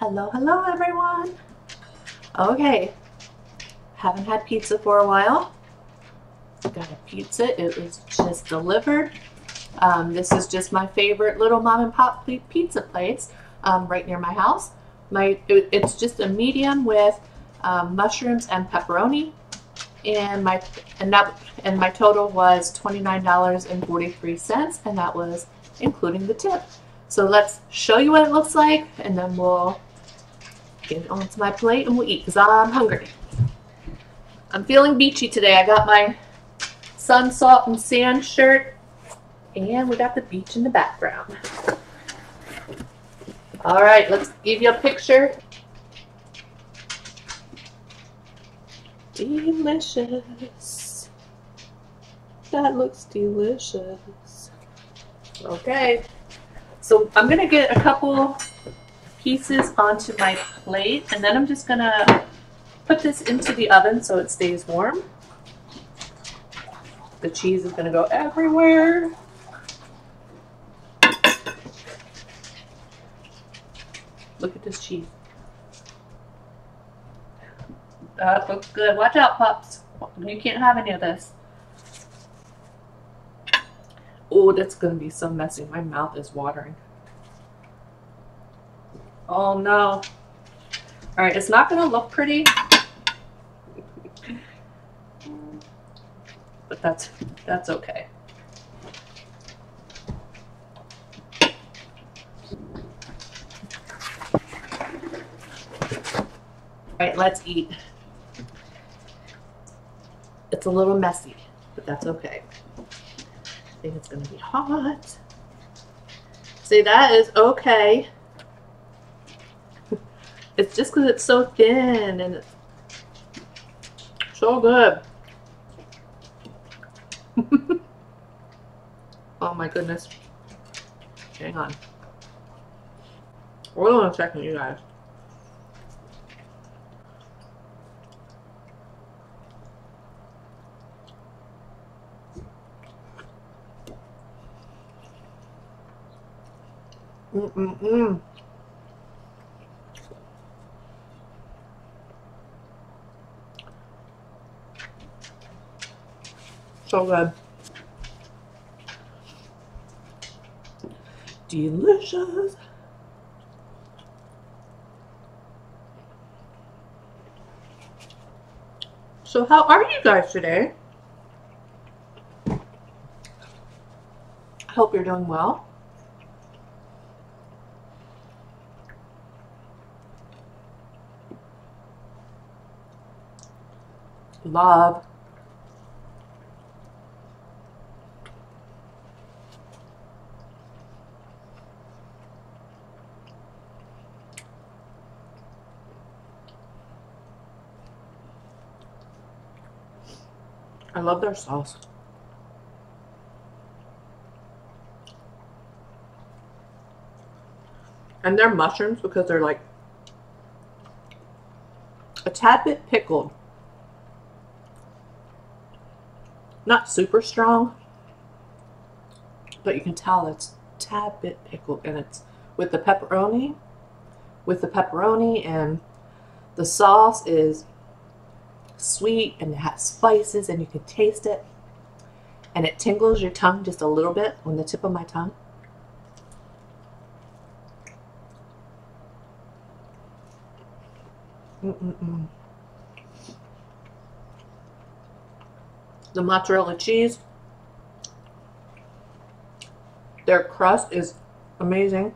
Hello, hello everyone. Okay, haven't had pizza for a while. Got a pizza, it was just delivered. Um, this is just my favorite little mom and pop pizza place um, right near my house. My it, It's just a medium with um, mushrooms and pepperoni. And my and that and my total was $29.43 and that was including the tip. So let's show you what it looks like and then we'll get it onto my plate and we'll eat because I'm hungry. I'm feeling beachy today. I got my sun, salt, and sand shirt and we got the beach in the background. All right, let's give you a picture. Delicious. That looks delicious. Okay, so I'm gonna get a couple pieces onto my plate and then I'm just gonna put this into the oven so it stays warm. The cheese is gonna go everywhere. Look at this cheese. Uh, that looks good. Watch out, pups. You can't have any of this. Oh, that's to be so messy. My mouth is watering. Oh, no. All right, it's not going to look pretty. But that's, that's okay. All right, let's eat. It's a little messy, but that's okay. I think it's gonna be hot. See, that is okay. It's just because it's so thin and it's so good. oh my goodness. Hang on. Hold on a second, you guys. Mm-mm-mm. So good. Delicious. So how are you guys today? I hope you're doing well. love I love their sauce. And their mushrooms because they're like a tad bit pickled. Not super strong, but you can tell it's tad bit pickled and it's with the pepperoni, with the pepperoni and the sauce is sweet and it has spices and you can taste it and it tingles your tongue just a little bit on the tip of my tongue. Mm -mm -mm. the mozzarella cheese. Their crust is amazing.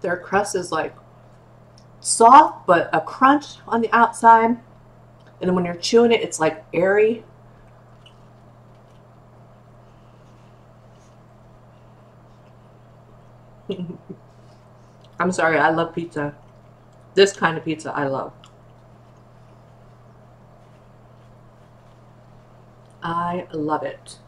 Their crust is like soft, but a crunch on the outside. And then when you're chewing it, it's like airy. I'm sorry, I love pizza. This kind of pizza I love. I love it.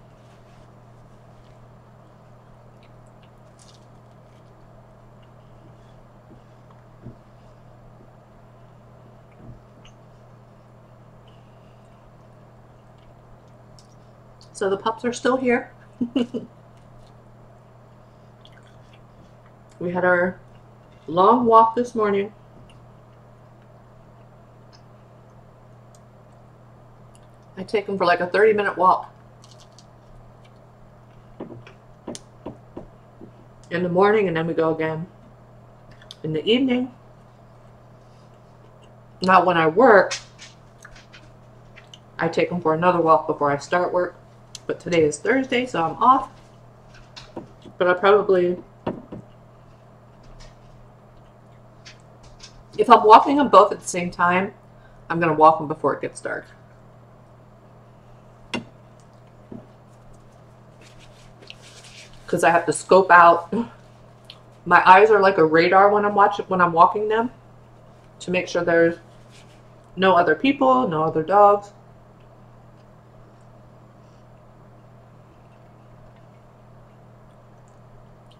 So the pups are still here. We had our long walk this morning. I take them for like a 30 minute walk. In the morning and then we go again in the evening. Now when I work, I take them for another walk before I start work. But today is Thursday, so I'm off. But I probably if I'm walking them both at the same time, I'm going to walk them before it gets dark. Because I have to scope out. My eyes are like a radar when I'm watching when I'm walking them to make sure there's no other people, no other dogs.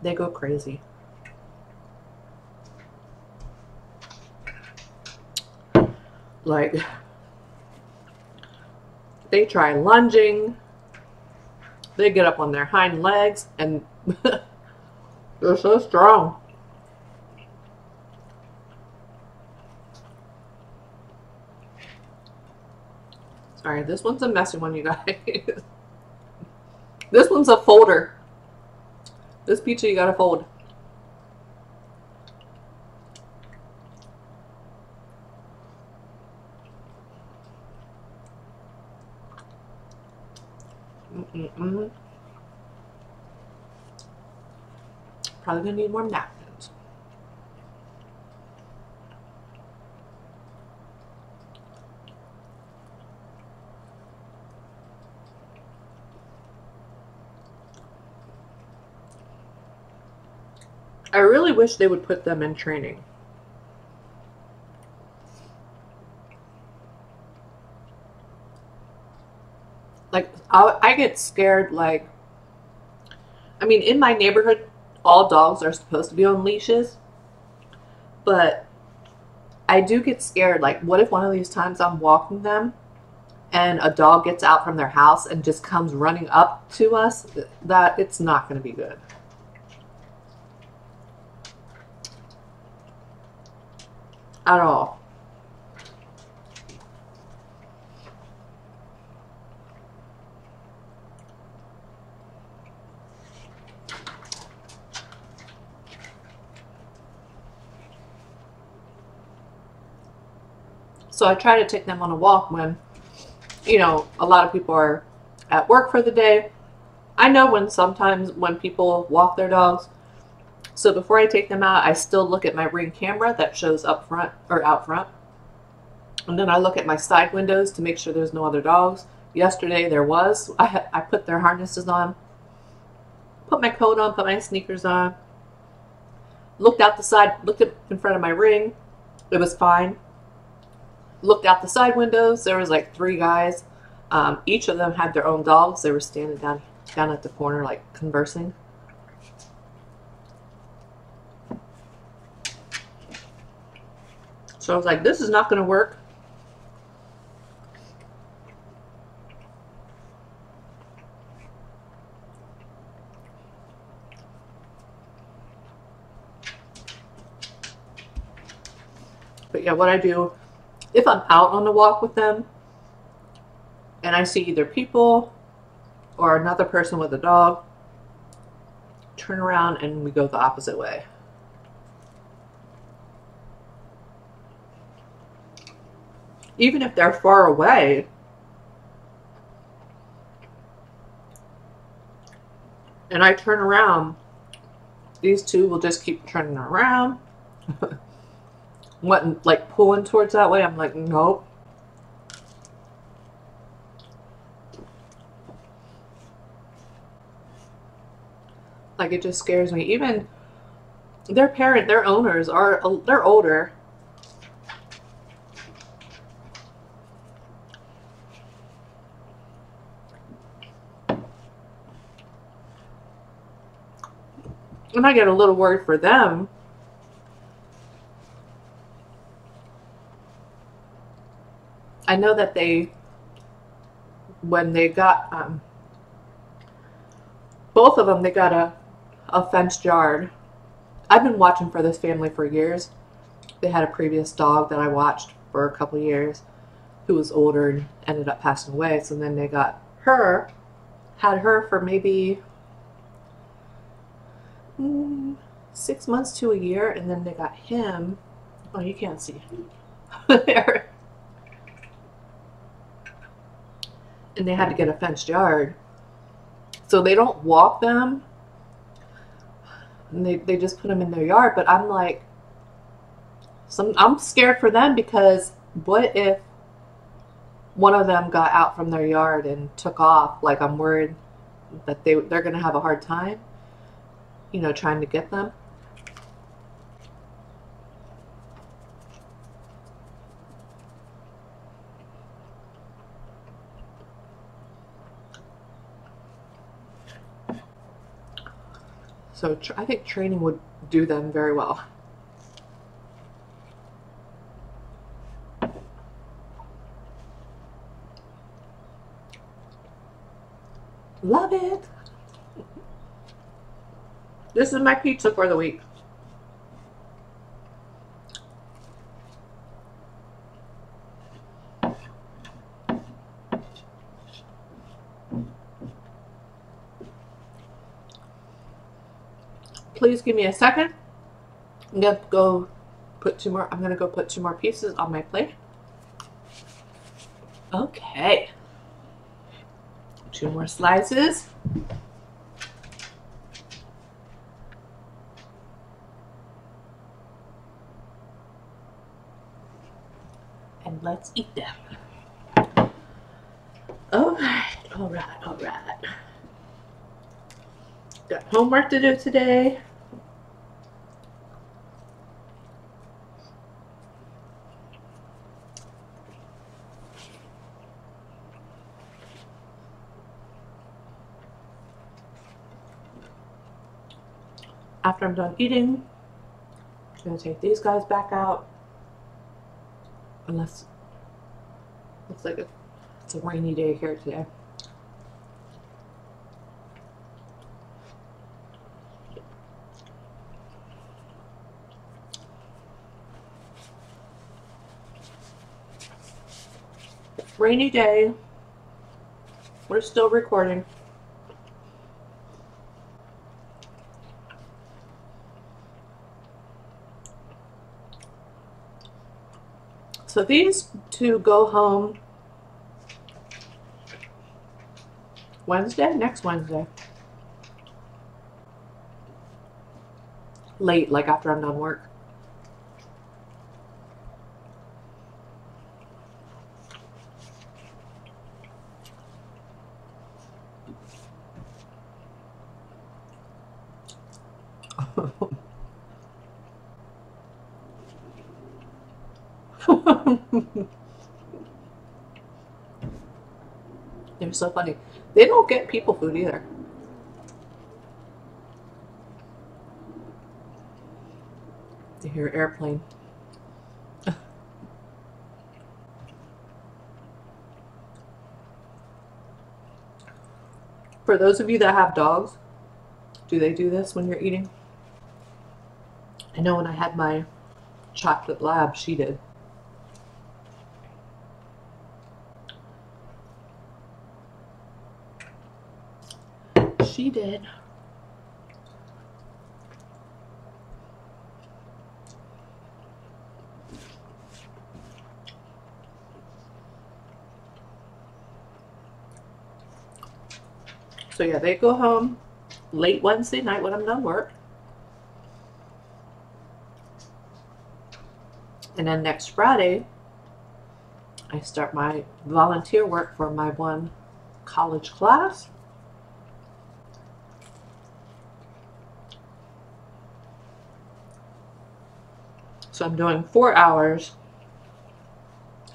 They go crazy. Like, they try lunging. They get up on their hind legs and they're so strong. Sorry, this one's a messy one, you guys. this one's a folder. This pizza you gotta fold. Mm-mm. Probably gonna need more napkins. I really wish they would put them in training. like I, I get scared like i mean in my neighborhood all dogs are supposed to be on leashes but i do get scared like what if one of these times i'm walking them and a dog gets out from their house and just comes running up to us that it's not going to be good at all So I try to take them on a walk when, you know, a lot of people are at work for the day. I know when sometimes when people walk their dogs. So before I take them out, I still look at my ring camera that shows up front or out front. And then I look at my side windows to make sure there's no other dogs. Yesterday there was. I, I put their harnesses on, put my coat on, put my sneakers on, looked out the side, looked in front of my ring. It was fine looked out the side windows. There was like three guys. Um, each of them had their own dogs. They were standing down down at the corner, like conversing. So I was like, this is not going to work. But yeah, what I do if I'm out on the walk with them and I see either people or another person with a dog, turn around and we go the opposite way. Even if they're far away, and I turn around, these two will just keep turning around. like pulling towards that way. I'm like, nope. Like it just scares me. Even their parent, their owners are they're older. And I get a little worried for them I know that they, when they got, um, both of them, they got a, a fenced yard. I've been watching for this family for years. They had a previous dog that I watched for a couple years who was older and ended up passing away. So then they got her, had her for maybe mm, six months to a year, and then they got him. Oh, you can't see there. and they had to get a fenced yard. So they don't walk them. And they, they just put them in their yard. But I'm like, some I'm scared for them because what if one of them got out from their yard and took off? Like I'm worried that they they're gonna have a hard time, you know, trying to get them. So I think training would do them very well. Love it. This is my pizza for the week. please give me a second. I'm gonna go put two more, I'm gonna go put two more pieces on my plate. Okay. Two more slices. And let's eat them. All right, all right, all right. Got homework to do today. after I'm done eating, I'm gonna take these guys back out. Unless looks like it's a rainy day here today. Rainy day. We're still recording. So these two go home Wednesday, next Wednesday. Late, like after I'm done work. They're so funny. They don't get people food either. To hear airplane. For those of you that have dogs, do they do this when you're eating? I know when I had my chocolate lab, she did. She did. So yeah, they go home late Wednesday night when I'm done work. And then next Friday, I start my volunteer work for my one college class. So I'm doing four hours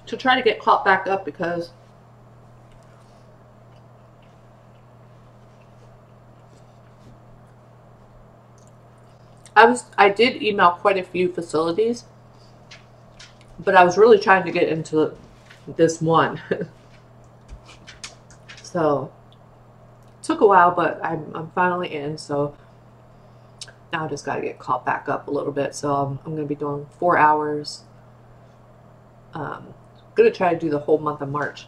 to try to get caught back up because I was I did email quite a few facilities, but I was really trying to get into this one. so took a while, but I'm I'm finally in. So Now I just got to get caught back up a little bit. So I'm, I'm going to be doing four hours. Um, going to try to do the whole month of March.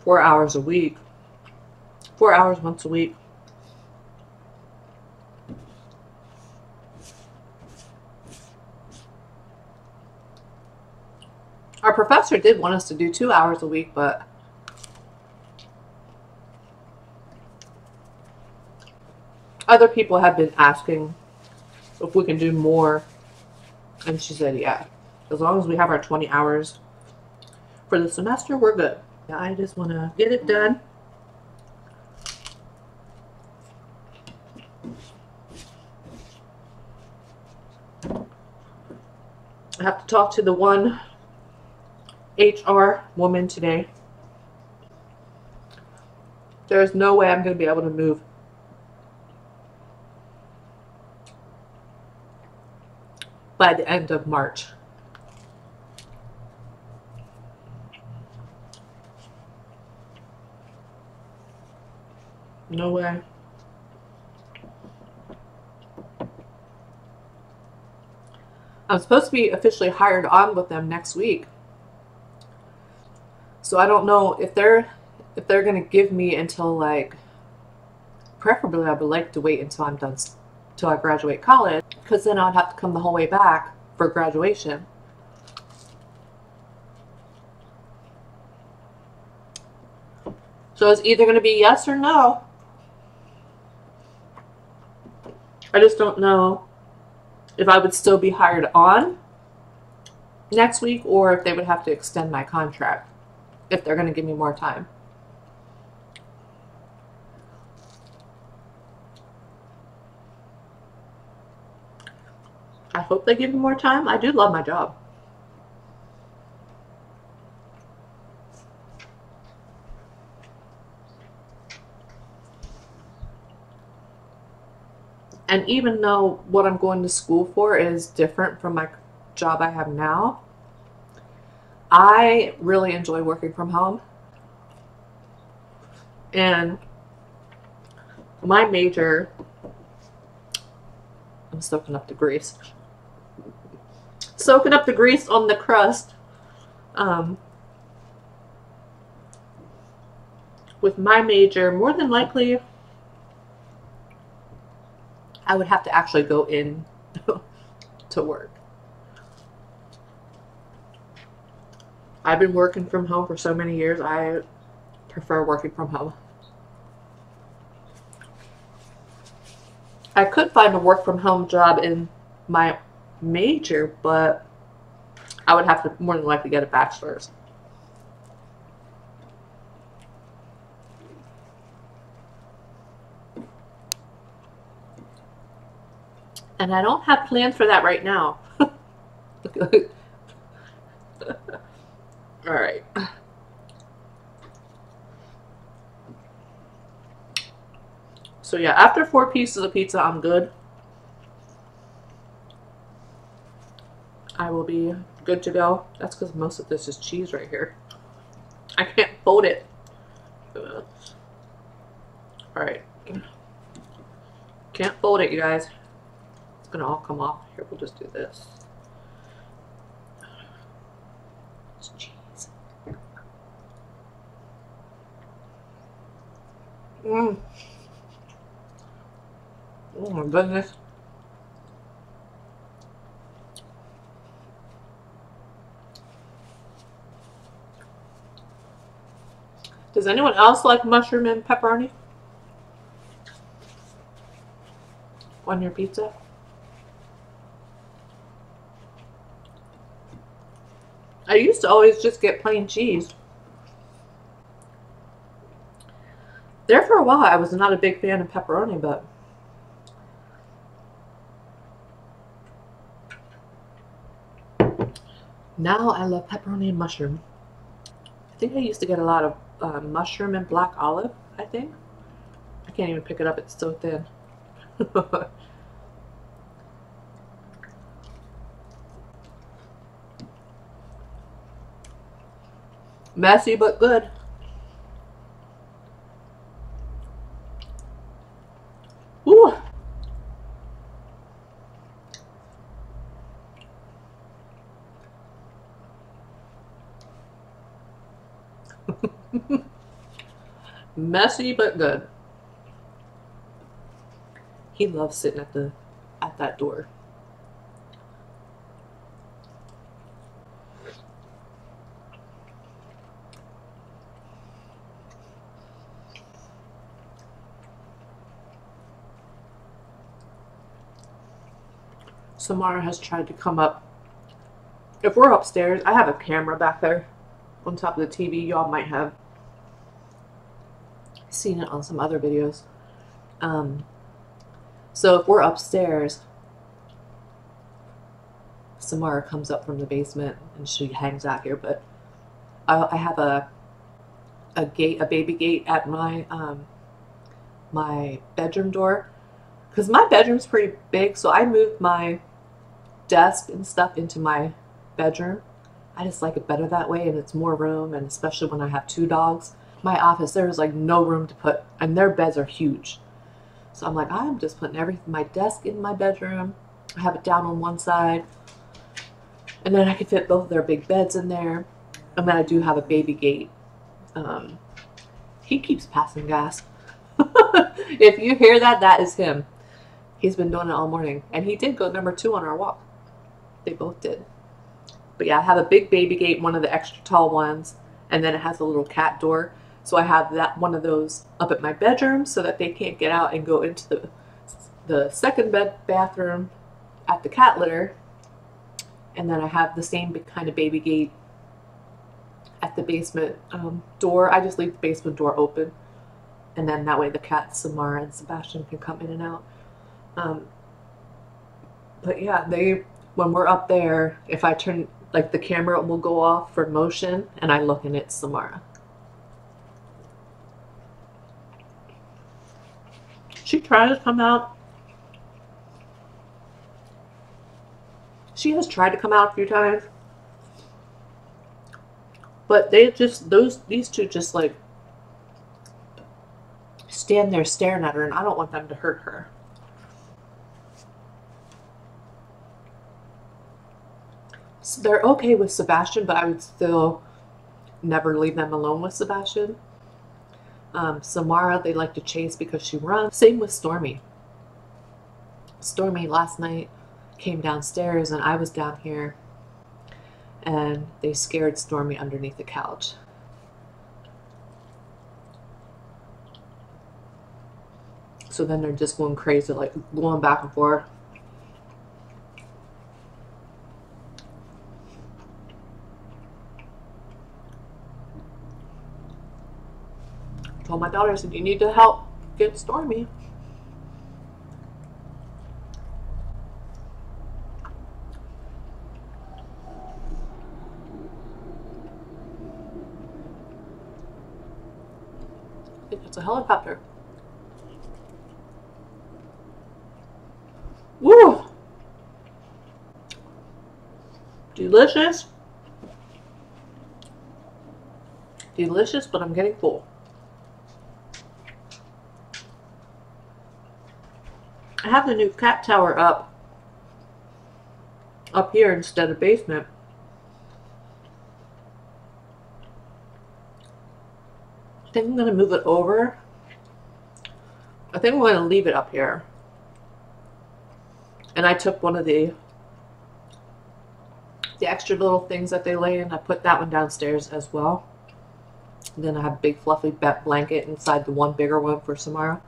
Four hours a week. Four hours once a week. Professor did want us to do two hours a week, but other people have been asking if we can do more. And she said, yeah, as long as we have our 20 hours for the semester, we're good. Yeah, I just want to get it done. I have to talk to the one HR woman today. There's no way I'm going to be able to move. By the end of March. No way. I'm supposed to be officially hired on with them next week. So I don't know if they're if they're gonna give me until like preferably I would like to wait until I'm done till I graduate college because then I'd have to come the whole way back for graduation. So it's either going to be yes or no. I just don't know if I would still be hired on next week or if they would have to extend my contract if they're going to give me more time. I hope they give me more time. I do love my job. And even though what I'm going to school for is different from my job I have now, I really enjoy working from home. And my major, I'm soaking up the grease. Soaking up the grease on the crust. Um, with my major, more than likely, I would have to actually go in to work. I've been working from home for so many years. I prefer working from home. I could find a work from home job in my major, but I would have to more than likely get a bachelor's. And I don't have plans for that right now. All right. So yeah, after four pieces of pizza, I'm good. I will be good to go. That's because most of this is cheese right here. I can't fold it. All right. Can't fold it, you guys. It's gonna all come off. Here, we'll just do this. Mm. Oh my goodness. Does anyone else like mushroom and pepperoni? On your pizza? I used to always just get plain cheese. There for a while, I was not a big fan of pepperoni, but now I love pepperoni and mushroom. I think I used to get a lot of uh, mushroom and black olive, I think. I can't even pick it up, it's so thin. Messy but good. Messy but good. He loves sitting at the at that door. Samara has tried to come up. If we're upstairs, I have a camera back there on top of the TV. Y'all might have seen it on some other videos. Um, so if we're upstairs, Samara comes up from the basement and she hangs out here. But I, I have a a gate, a baby gate at my um, my bedroom door because my bedroom's pretty big. So I moved my desk and stuff into my bedroom. I just like it better that way, and it's more room, and especially when I have two dogs. My office, there is like no room to put, and their beds are huge. So I'm like, I'm just putting everything, my desk in my bedroom. I have it down on one side. And then I can fit both of their big beds in there. And then I do have a baby gate. Um, he keeps passing gas. if you hear that, that is him. He's been doing it all morning. And he did go number two on our walk. They both did. But yeah, I have a big baby gate, one of the extra tall ones. And then it has a little cat door. So I have that one of those up at my bedroom so that they can't get out and go into the the second bed bathroom at the cat litter. And then I have the same kind of baby gate at the basement um, door. I just leave the basement door open. And then that way the cats, Samara and Sebastian, can come in and out. Um, but yeah, they when we're up there, if I turn like the camera will go off for motion and I look and it's Samara. She tried to come out. She has tried to come out a few times. But they just, those, these two just like stand there staring at her and I don't want them to hurt her. So they're okay with Sebastian, but I would still never leave them alone with Sebastian. Um, Samara, they like to chase because she runs. Same with Stormy. Stormy last night came downstairs and I was down here and they scared Stormy underneath the couch. So then they're just going crazy, like going back and forth. Told my daughter, I said, you need to help get Stormy. It's a helicopter. Woo! Delicious. Delicious, but I'm getting full. I have the new cat tower up up here instead of basement. I think I'm going to move it over. I think I'm going to leave it up here. And I took one of the the extra little things that they lay in. I put that one downstairs as well. And then I have a big fluffy blanket inside the one bigger one for Samara.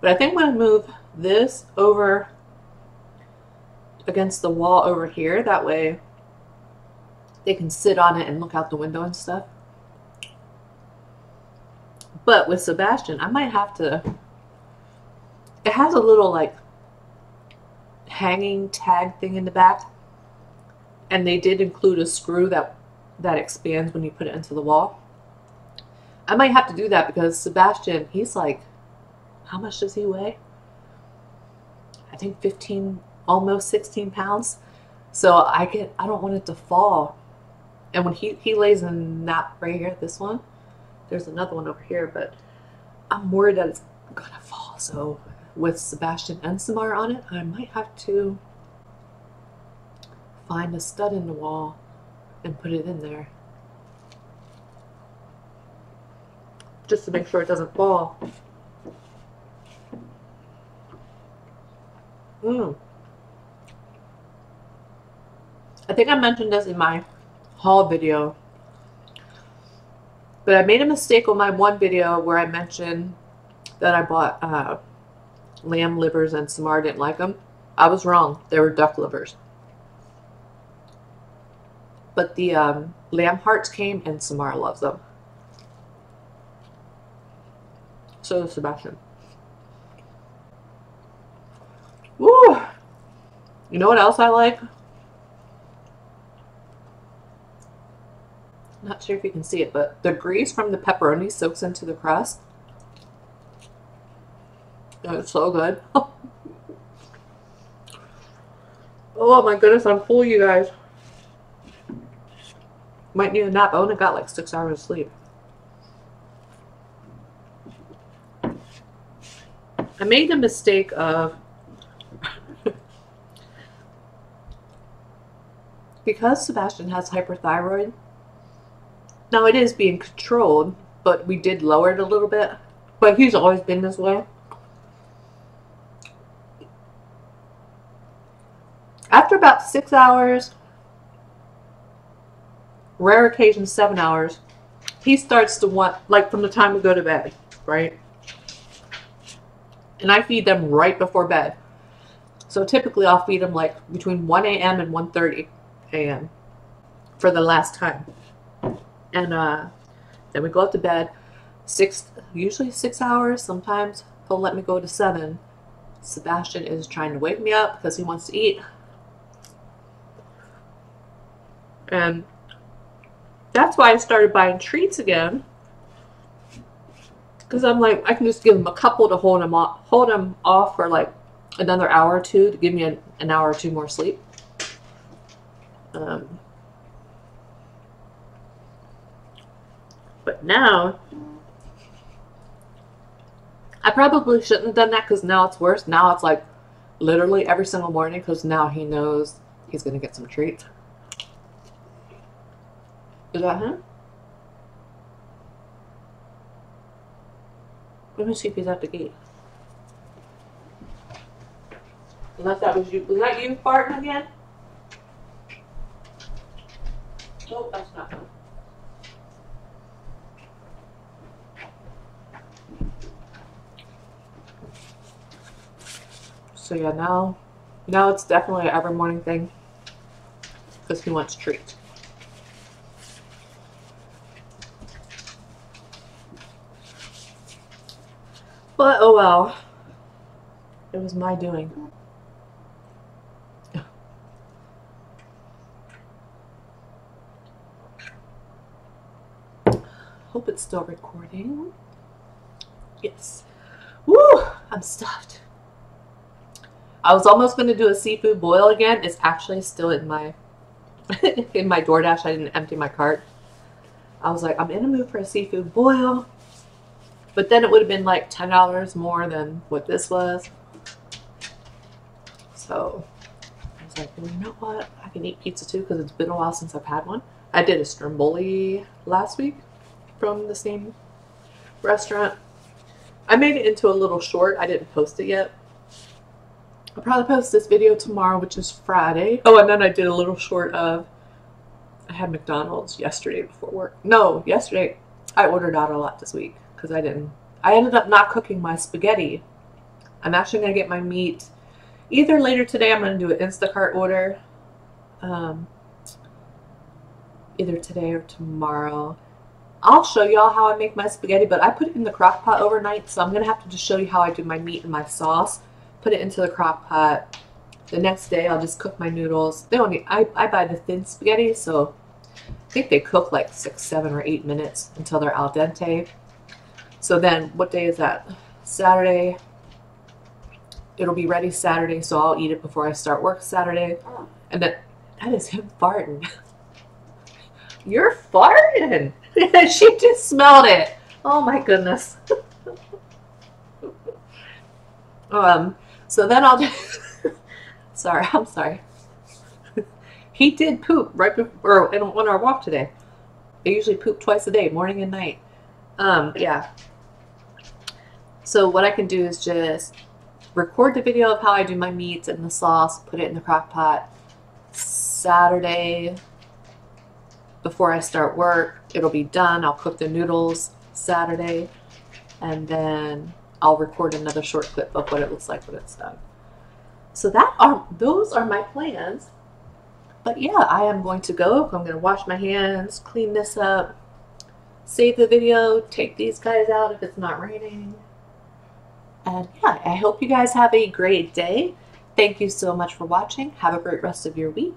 But I think I'm going to move this over against the wall over here. That way they can sit on it and look out the window and stuff. But with Sebastian, I might have to... It has a little like hanging tag thing in the back. And they did include a screw that that expands when you put it into the wall. I might have to do that because Sebastian, he's like how much does he weigh? I think 15, almost 16 pounds. So I get, I don't want it to fall And when he, he lays in that right here, this one, there's another one over here, but I'm worried that it's gonna fall. So with Sebastian and Samar on it, I might have to find a stud in the wall and put it in there. Just to make sure it doesn't fall. Mm. I think I mentioned this in my haul video. But I made a mistake on my one video where I mentioned that I bought uh, lamb livers and Samar didn't like them. I was wrong. They were duck livers. But the um, lamb hearts came and Samar loves them. So Sebastian. Woo! You know what else I like? Not sure if you can see it, but the grease from the pepperoni soaks into the crust. it's so good. oh my goodness, I'm full, you guys. Might need a nap. I only got like six hours of sleep. I made the mistake of because Sebastian has hyperthyroid, now it is being controlled, but we did lower it a little bit. But he's always been this way. After about six hours, rare occasions seven hours, he starts to want, like from the time we go to bed, right? And I feed them right before bed. So typically I'll feed them like between 1 a.m. and 1.30 a.m. for the last time. And uh, then we go up to bed. Six, usually six hours. Sometimes he'll let me go to seven. Sebastian is trying to wake me up because he wants to eat. And that's why I started buying treats again. Because I'm like, I can just give him a couple to hold him off, hold him off for like another hour or two to give me an, an hour or two more sleep. Um, but now, I probably shouldn't have done that because now it's worse. Now it's like literally every single morning because now he knows he's going to get some treats. Is that him? Let me see if he's at the gate. Unless that was you. Was that you farting again? Nope, that's not him. So yeah, now, now it's definitely an every morning thing because he wants treats. But oh well, it was my doing. It's still recording. Yes. Woo! I'm stuffed. I was almost going to do a seafood boil again. It's actually still in my in my DoorDash. I didn't empty my cart. I was like, I'm in a mood for a seafood boil. But then it would have been like $10 more than what this was. So I was like, well, you know what? I can eat pizza too because it's been a while since I've had one. I did a stromboli last week from the same restaurant. I made it into a little short. I didn't post it yet. I'll probably post this video tomorrow, which is Friday. Oh, and then I did a little short of, I had McDonald's yesterday before work. No, yesterday. I ordered out a lot this week because I didn't. I ended up not cooking my spaghetti. I'm actually going to get my meat either later today. I'm going to do an Instacart order. Um, either today or tomorrow. I'll show y'all how I make my spaghetti, but I put it in the crock pot overnight, so I'm going to have to just show you how I do my meat and my sauce. Put it into the crock pot. The next day, I'll just cook my noodles. They only I, I buy the thin spaghetti, so I think they cook like six, seven, or eight minutes until they're al dente. So then, what day is that? Saturday. It'll be ready Saturday, so I'll eat it before I start work Saturday. Oh. And then, that is him farting. You're farting. she just smelled it. Oh my goodness. um, so then I'll just, sorry, I'm sorry. he did poop right before or on our walk today. I usually poop twice a day, morning and night. Um, yeah. So what I can do is just record the video of how I do my meats and the sauce, put it in the crock pot. Saturday before I start work, it'll be done. I'll cook the noodles Saturday and then I'll record another short clip of what it looks like when it's done. So that are those are my plans. But yeah, I am going to go. I'm going to wash my hands, clean this up, save the video, take these guys out if it's not raining. And yeah, I hope you guys have a great day. Thank you so much for watching. Have a great rest of your week,